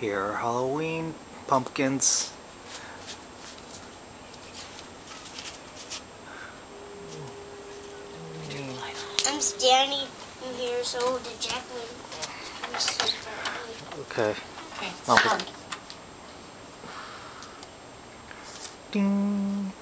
Here are Halloween pumpkins. I'm standing here so the jack Okay. Okay. Ding.